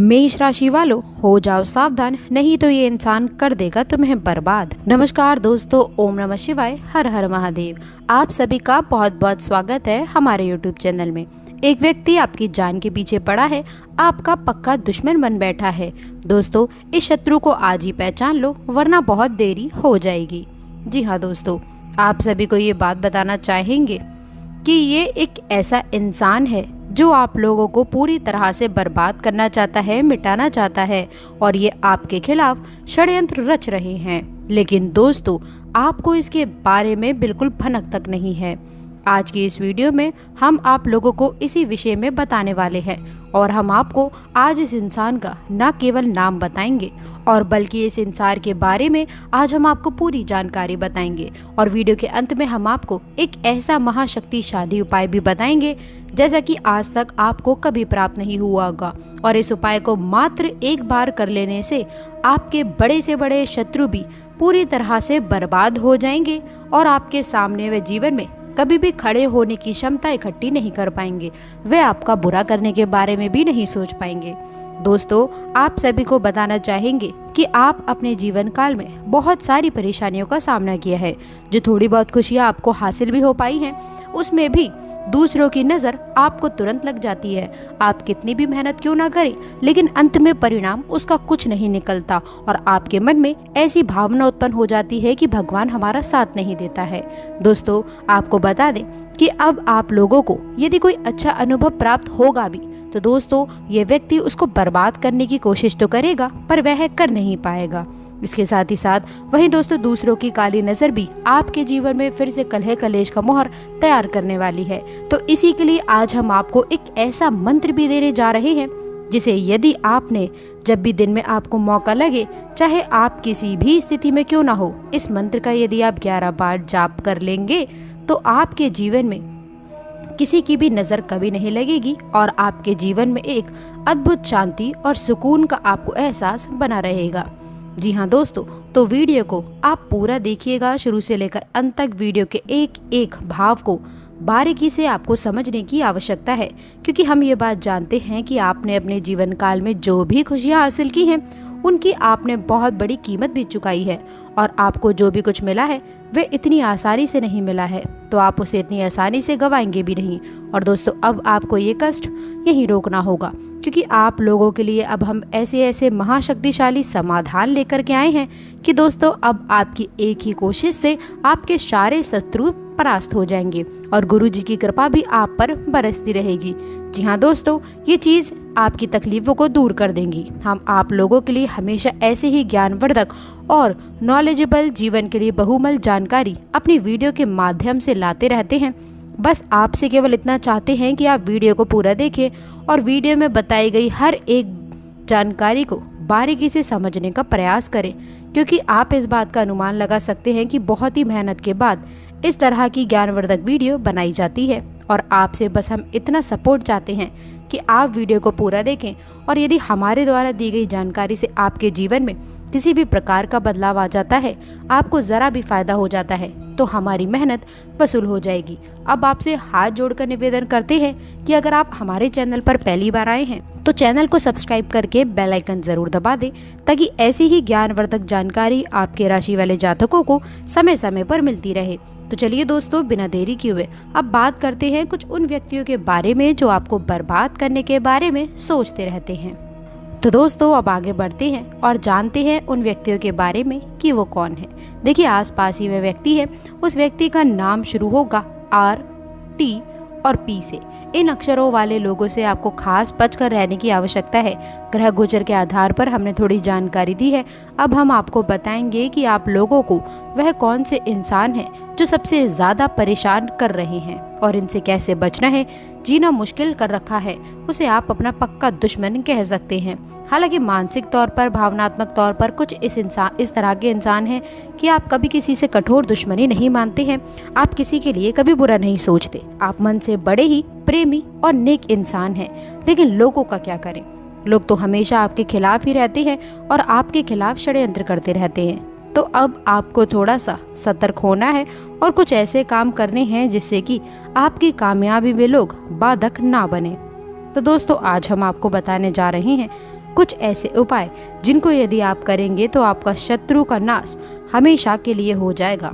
मेष राशि वालों, हो जाओ सावधान, नहीं तो ये इंसान कर देगा तुम्हें बर्बाद। नमस्कार दोस्तों, ओम नमः शिवाय, हर हर महादेव। आप सभी का बहुत बहुत स्वागत है हमारे यूट्यूब चैनल में। एक व्यक्ति आपकी जान के पीछे पड़ा है, आपका पक्का दुश्मन बन बैठा है। दोस्तों, इस शत्रु को आज ही पहचान लो, वरना बहुत देरी हो जाएगी। जी हाँ दोस्तों, आप सभी को ये बात बताना चाहेंगे कि ये एक ऐसा इंसान है जो आप लोगों को पूरी तरह से बर्बाद करना चाहता है, मिटाना चाहता है और ये आपके खिलाफ षड्यंत्र रच रहे हैं। लेकिन दोस्तों, आपको इसके बारे में बिल्कुल भनक तक नहीं है। आज की इस वीडियो में हम आप लोगों को इसी विषय में बताने वाले हैं और हम आपको आज इस इंसान का न केवल नाम बताएँगे और बल्कि इस इंसान के बारे में आज हम आपको पूरी जानकारी बताएँगे और वीडियो के अंत में हम आपको एक ऐसा महाशक्तिशाली उपाय भी बताएँगे, जैसा कि आज तक आपको कभी प्राप्त नहीं हुआ होगा। और इस उपाय को मात्र एक बार कर लेने से आपके बड़े से बड़े शत्रु भी पूरी तरह से बर्बाद हो जाएँगे और आपके सामने वे जीवन में कभी भी खड़े होने की क्षमता इकट्ठी नहीं कर पाएँगे। वे आपका बुरा करने के बारे में भी नहीं सोच पाएँगे। दोस्तों, आप सभी को बताना चाहेंगे कि आप अपने जीवन काल में बहुत सारी परेशानियों का सामना किया है, जो थोड़ी बहुत खुशियाँ आपको हासिल भी हो पाई हैं, उसमें भी दूसरों की नज़र आपको तुरंत लग जाती है। आप कितनी भी मेहनत क्यों ना करें, लेकिन अंत में परिणाम उसका कुछ नहीं निकलता और आपके मन में ऐसी भावना उत्पन्न हो जाती है कि भगवान हमारा साथ नहीं देता है। दोस्तों, आपको बता दें कि अब आप लोगों को यदि कोई अच्छा अनुभव प्राप्त होगा भी तो दोस्तों, ये व्यक्ति उसको बर्बाद करने की कोशिश तो करेगा, पर वह कर नहीं पाएगा। इसके साथ ही साथ वहीं दोस्तों दूसरों की काली नज़र भी आपके जीवन में फिर से कलह कलेश का मोहर तैयार करने वाली है। तो इसी के लिए आज हम आपको एक ऐसा मंत्र भी देने जा रहे हैं, जिसे यदि आपने जब भी दिन में आपको मौका लगे, चाहे आप किसी भी स्थिति में क्यों ना हो, इस मंत्र का यदि आप ग्यारह बार जाप कर लेंगे तो आपके जीवन में किसी की भी नज़र कभी नहीं लगेगी और आपके जीवन में एक अद्भुत शांति और सुकून का आपको एहसास बना रहेगा। जी हाँ दोस्तों तो वीडियो को आप पूरा देखिएगा। शुरू से लेकर अंत तक वीडियो के एक एक भाव को बारीकी से आपको समझने की आवश्यकता है, क्योंकि हम ये बात जानते हैं कि आपने अपने जीवन काल में जो भी खुशियाँ हासिल की हैं उनकी आपने बहुत बड़ी कीमत भी चुकाई है और आपको जो भी कुछ मिला है, वे इतनी आसानी से नहीं मिला है। तो आप उसे इतनी आसानी से गवाएँगे भी नहीं। और दोस्तों, अब आपको ये कष्ट यहीं रोकना होगा, क्योंकि आप लोगों के लिए अब हम ऐसे ऐसे महाशक्तिशाली समाधान लेकर के आए हैं कि दोस्तों, अब आपकी एक ही कोशिश से आपके सारे शत्रु परास्त हो जाएँगे और गुरु जी की कृपा भी आप पर बरसती रहेगी। जी हाँ दोस्तों, ये चीज़ आपकी तकलीफों को दूर कर देंगी। हम आप लोगों के लिए हमेशा ऐसे ही ज्ञानवर्धक और नॉलेजेबल जीवन के लिए बहुमल जानकारी अपनी वीडियो के माध्यम से लाते रहते हैं। बस आपसे केवल इतना चाहते हैं कि आप वीडियो को पूरा देखें और वीडियो में बताई गई हर एक जानकारी को बारीकी से समझने का प्रयास करें, क्योंकि आप इस बात का अनुमान लगा सकते हैं कि बहुत ही मेहनत के बाद इस तरह की ज्ञानवर्धक वीडियो बनाई जाती है और आपसे बस हम इतना सपोर्ट चाहते हैं कि आप वीडियो को पूरा देखें और यदि हमारे द्वारा दी गई जानकारी से आपके जीवन में किसी भी प्रकार का बदलाव आ जाता है, आपको ज़रा भी फ़ायदा हो जाता है तो हमारी मेहनत वसूल हो जाएगी। अब आपसे हाथ जोड़कर निवेदन करते हैं कि अगर आप हमारे चैनल पर पहली बार आए हैं तो चैनल को सब्सक्राइब करके बेल आइकन ज़रूर दबा दें, ताकि ऐसी ही ज्ञानवर्धक जानकारी आपके राशि वाले जातकों को समय समय पर मिलती रहे। तो चलिए दोस्तों, बिना देरी किए हुए अब बात करते हैं कुछ उन व्यक्तियों के बारे में जो आपको बर्बाद करने के बारे में सोचते रहते हैं। तो दोस्तों, अब आगे बढ़ते हैं और जानते हैं उन व्यक्तियों के बारे में कि वो कौन है। देखिए, आसपास ही वह व्यक्ति है। उस व्यक्ति का नाम शुरू होगा आर, टी और पी से। इन अक्षरों वाले लोगों से आपको खास बच कर रहने की आवश्यकता है। ग्रह गोचर के आधार पर हमने थोड़ी जानकारी दी है। अब हम आपको बताएँगे कि आप लोगों को वह कौन से इंसान हैं जो सबसे ज़्यादा परेशान कर रहे हैं। और इनसे कैसे बचना है, जीना मुश्किल कर रखा है, उसे आप अपना पक्का दुश्मन कह सकते हैं। हालाँकि मानसिक तौर पर, भावनात्मक तौर पर कुछ इस इंसान, इस तरह के इंसान हैं कि आप कभी किसी से कठोर दुश्मनी नहीं मानते हैं, आप किसी के लिए कभी बुरा नहीं सोचते। आप मन से बड़े ही प्रेमी और नेक इंसान हैं, लेकिन लोगों का क्या करें? लोग तो हमेशा आपके खिलाफ ही रहते हैं और आपके खिलाफ षड्यंत्र करते रहते हैं। तो अब आपको थोड़ा सा सतर्क होना है और कुछ ऐसे काम करने हैं जिससे कि आपकी कामयाबी में लोग बाधक ना बने। तो दोस्तों, आज हम आपको बताने जा रहे हैं कुछ ऐसे उपाय जिनको यदि आप करेंगे तो आपका शत्रु का नाश हमेशा के लिए हो जाएगा।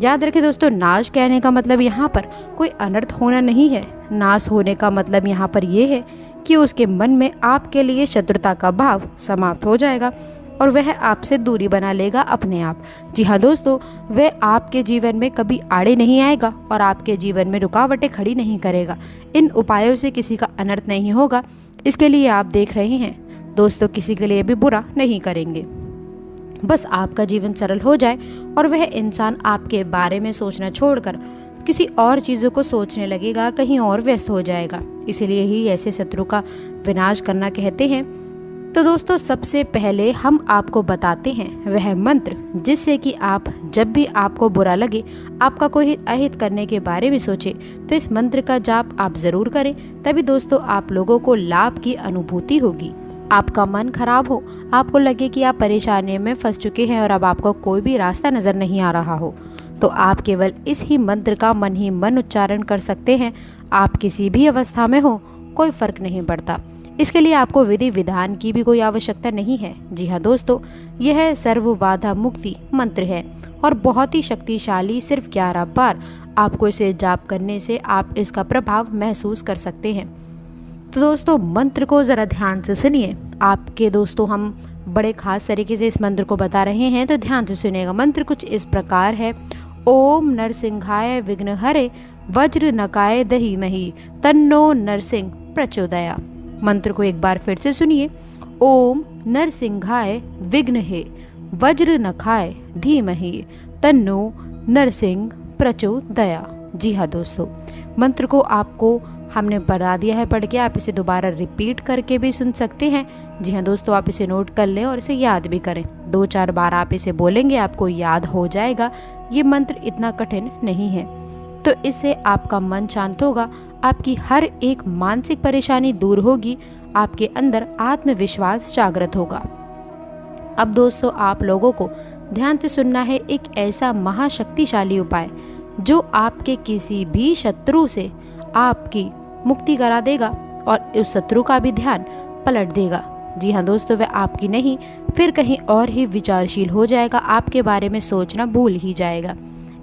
याद रखें दोस्तों, नाश कहने का मतलब यहाँ पर कोई अनर्थ होना नहीं है। नाश होने का मतलब यहाँ पर यह है कि उसके मन में आपके लिए शत्रुता का भाव समाप्त हो जाएगा। और वह आपसे दूरी बना लेगा अपने आप। जी हाँ दोस्तों, वह आपके जीवन में कभी आड़े नहीं आएगा और आपके जीवन में रुकावटें खड़ी नहीं करेगा। इन उपायों से किसी का अनर्थ नहीं होगा। इसके लिए आप देख रहे हैं, दोस्तों, किसी के लिए भी बुरा नहीं करेंगे। बस आपका जीवन सरल हो जाए और वह इंसान आपके बारे में सोचना छोड़कर किसी और चीज़ों को सोचने लगेगा, कहीं और व्यस्त हो जाएगा। इसीलिए ही ऐसे शत्रु का विनाश करना कहते हैं। तो दोस्तों, सबसे पहले हम आपको बताते हैं वह मंत्र, जिससे कि आप, जब भी आपको बुरा लगे, आपका कोई अहित करने के बारे में सोचे तो इस मंत्र का जाप आप ज़रूर करें। तभी दोस्तों, आप लोगों को लाभ की अनुभूति होगी। आपका मन खराब हो, आपको लगे कि आप परेशानी में फंस चुके हैं और अब आपको कोई भी रास्ता नज़र नहीं आ रहा हो तो आप केवल इस ही मंत्र का मन ही मन उच्चारण कर सकते हैं। आप किसी भी अवस्था में हो, कोई फ़र्क नहीं पड़ता। इसके लिए आपको विधि विधान की भी कोई आवश्यकता नहीं है। जी हाँ दोस्तों, यह सर्व बाधा मुक्ति मंत्र है और बहुत ही शक्तिशाली सिर्फ़ ग्यारह बार आपको इसे जाप करने से आप इसका प्रभाव महसूस कर सकते हैं। तो दोस्तों, मंत्र को ज़रा ध्यान से सुनिए। आपके दोस्तों, हम बड़े खास तरीके से इस मंत्र को बता रहे हैं तो ध्यान से सुनेगा मंत्र कुछ इस प्रकार है। ओम नरसिंहाय विघ्न हरे वज्र नकाय दही मही, तन्नो नरसिंह प्रचोदया। मंत्र को एक बार फिर से सुनिए। ओम नरसिंहाय विघ्न हे वज्र नखाय धीमहि, तन्नो नरसिंह प्रचोदया। जी हाँ दोस्तों, मंत्र को आपको हमने बता दिया है, पढ़ के आप इसे दोबारा रिपीट करके भी सुन सकते हैं। जी हाँ दोस्तों, आप इसे नोट कर लें और इसे याद भी करें। दो चार बार आप इसे बोलेंगे, आपको याद हो जाएगा। ये मंत्र इतना कठिन नहीं है। तो इससे आपका मन शांत होगा, आपकी हर एक मानसिक परेशानी दूर होगी, आपके अंदर आत्मविश्वास जागृत होगा। अब दोस्तों, आप लोगों को ध्यान से सुनना है एक ऐसा महाशक्तिशाली उपाय, जो आपके किसी भी शत्रु से आपकी मुक्ति करा देगा और उस शत्रु का भी ध्यान पलट देगा। जी हाँ दोस्तों, वह आपकी नहीं, फिर कहीं और ही विचारशील हो जाएगा, आपके बारे में सोचना भूल ही जाएगा।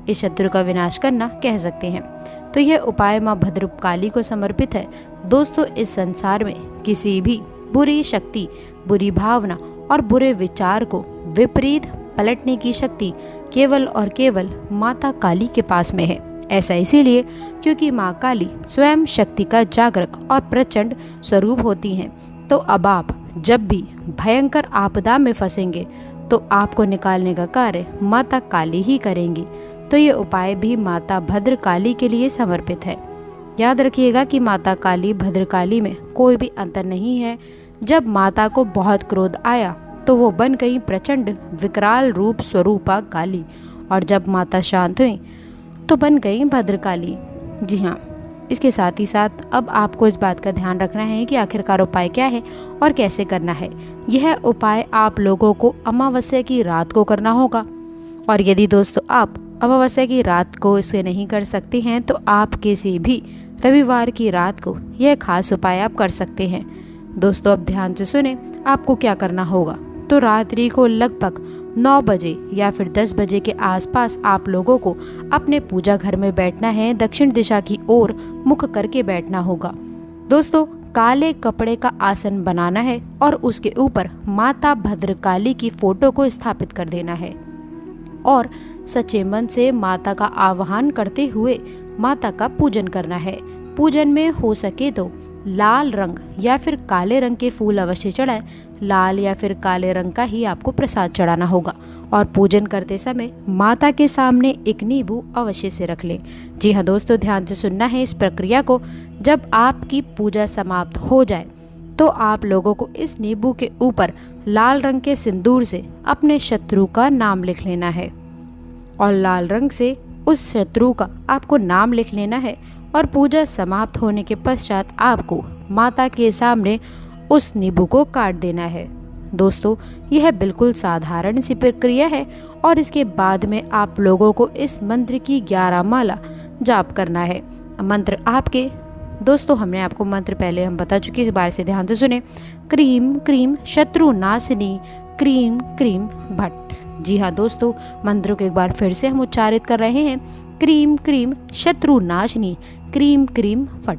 इस शत्रु का विनाश करना कह सकते हैं। तो यह उपाय माँ भद्रकाली को समर्पित है। दोस्तों, इस संसार में किसी भी बुरी शक्ति, बुरी भावना और बुरे विचार को विपरीत पलटने की शक्ति केवल और केवल माता काली के पास में है। ऐसा इसीलिए क्योंकि माँ काली स्वयं शक्ति का जागरक और प्रचंड स्वरूप होती हैं। तो अब आप जब भी भयंकर आपदा में फंसेंगे तो आपको निकालने का कार्य माता काली ही करेंगी। तो ये उपाय भी माता भद्रकाली के लिए समर्पित है। याद रखिएगा कि माता काली भद्रकाली में कोई भी अंतर नहीं है। जब माता को बहुत क्रोध आया तो वो बन गई प्रचंड, विकराल रूप स्वरूपा काली। और जब माता शांत हुई तो बन गई भद्रकाली। जी हाँ इसके साथ ही साथ अब आपको इस बात का ध्यान रखना है कि आखिरकार उपाय क्या है और कैसे करना है। यह उपाय आप लोगों को अमावस्या की रात को करना होगा। और यदि दोस्तों आप अमावस्या की रात को इसे नहीं कर सकते हैं तो आप किसी भी रविवार की रात को यह खास उपाय आप कर सकते हैं। दोस्तों, अब ध्यान से सुने, आपको क्या करना होगा? तो रात्रि को लगभग 9 बजे या फिर 10 बजे के आसपास आप लोगों को अपने पूजा घर में बैठना है, दक्षिण दिशा की ओर मुख करके बैठना होगा। दोस्तों, काले कपड़े का आसन बनाना है और उसके ऊपर माता भद्रकाली की फ़ोटो को स्थापित कर देना है। और सच्चे मन से माता का आह्वान करते हुए माता का पूजन करना है। पूजन में हो सके तो लाल रंग या फिर काले रंग के फूल अवश्य चढ़ाएँ। लाल या फिर काले रंग का ही आपको प्रसाद चढ़ाना होगा। और पूजन करते समय माता के सामने एक नींबू अवश्य से रख लें। जी हाँ दोस्तों, ध्यान से सुनना है इस प्रक्रिया को। जब आपकी पूजा समाप्त हो जाए तो आप लोगों को इस नींबू के ऊपर लाल रंग के सिंदूर से अपने शत्रु का नाम लिख लेना है। और लाल रंग से उस शत्रु का आपको नाम लिख लेना है और पूजा समाप्त होने के पश्चात आपको माता के सामने उस नींबू को काट देना है। दोस्तों, यह बिल्कुल साधारण सी प्रक्रिया है और इसके बाद में आप लोगों को इस मंत्र की ग्यारह माला जाप करना है। मंत्र आपके दोस्तों, हमने आपको मंत्र पहले हम बता चुके इस बार से ध्यान से सुने। क्रीम क्रीम, शत्रु नाशनी क्रीम क्रीम, भट्ट। जी हाँ दोस्तों, मंत्र को एक बार फिर से हम उच्चारित कर रहे हैं। क्रीम क्रीम, शत्रु नाशनी क्रीम क्रीम फट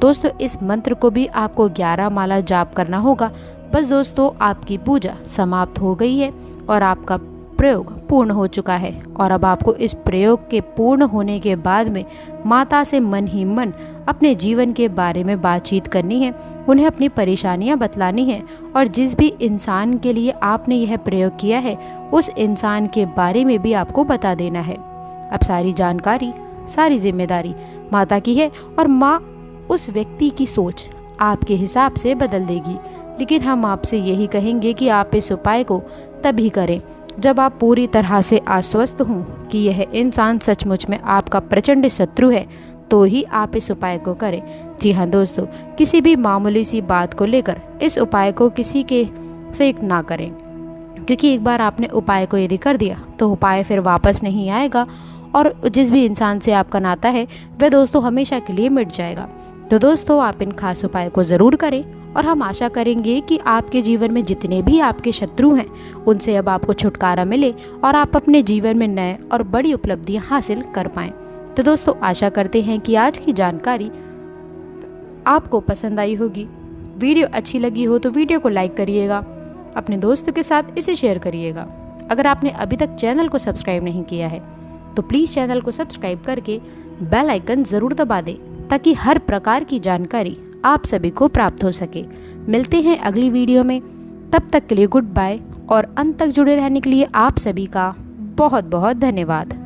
दोस्तों, इस मंत्र को भी आपको 11 माला जाप करना होगा। बस दोस्तों, आपकी पूजा समाप्त हो गई है और आपका प्रयोग पूर्ण हो चुका है और अब आपको इस प्रयोग के पूर्ण होने के बाद में माता से मन ही मन अपने जीवन के बारे में बातचीत करनी है, उन्हें अपनी परेशानियाँ बतलानी है और जिस भी इंसान के लिए आपने यह प्रयोग किया है, उस इंसान के बारे में भी आपको बता देना है। अब सारी जानकारी, सारी ज़िम्मेदारी माता की है और माँ उस व्यक्ति की सोच आपके हिसाब से बदल देगी। लेकिन हम आपसे यही कहेंगे कि आप इस उपाय को तभी करें जब आप पूरी तरह से आश्वस्त हों कि यह इंसान सचमुच में आपका प्रचंड शत्रु है तो ही आप इस उपाय को करें। जी हाँ दोस्तों, किसी भी मामूली सी बात को लेकर इस उपाय को किसी के से एक ना करें। क्योंकि एक बार आपने उपाय को यदि कर दिया तो उपाय फिर वापस नहीं आएगा और जिस भी इंसान से आपका नाता है, वह दोस्तों हमेशा के लिए मिट जाएगा। तो दोस्तों, आप इन खास उपाय को ज़रूर करें। और हम आशा करेंगे कि आपके जीवन में जितने भी आपके शत्रु हैं, उनसे अब आपको छुटकारा मिले और आप अपने जीवन में नए और बड़ी उपलब्धियाँ हासिल कर पाएँ। तो दोस्तों, आशा करते हैं कि आज की जानकारी आपको पसंद आई होगी। वीडियो अच्छी लगी हो तो वीडियो को लाइक करिएगा, अपने दोस्तों के साथ इसे शेयर करिएगा। अगर आपने अभी तक चैनल को सब्सक्राइब नहीं किया है तो प्लीज़ चैनल को सब्सक्राइब करके बेल आइकन ज़रूर दबा दें ताकि हर प्रकार की जानकारी आप सभी को प्राप्त हो सके। मिलते हैं अगली वीडियो में। तब तक के लिए गुड बाय और अंत तक जुड़े रहने के लिए आप सभी का बहुत बहुत धन्यवाद।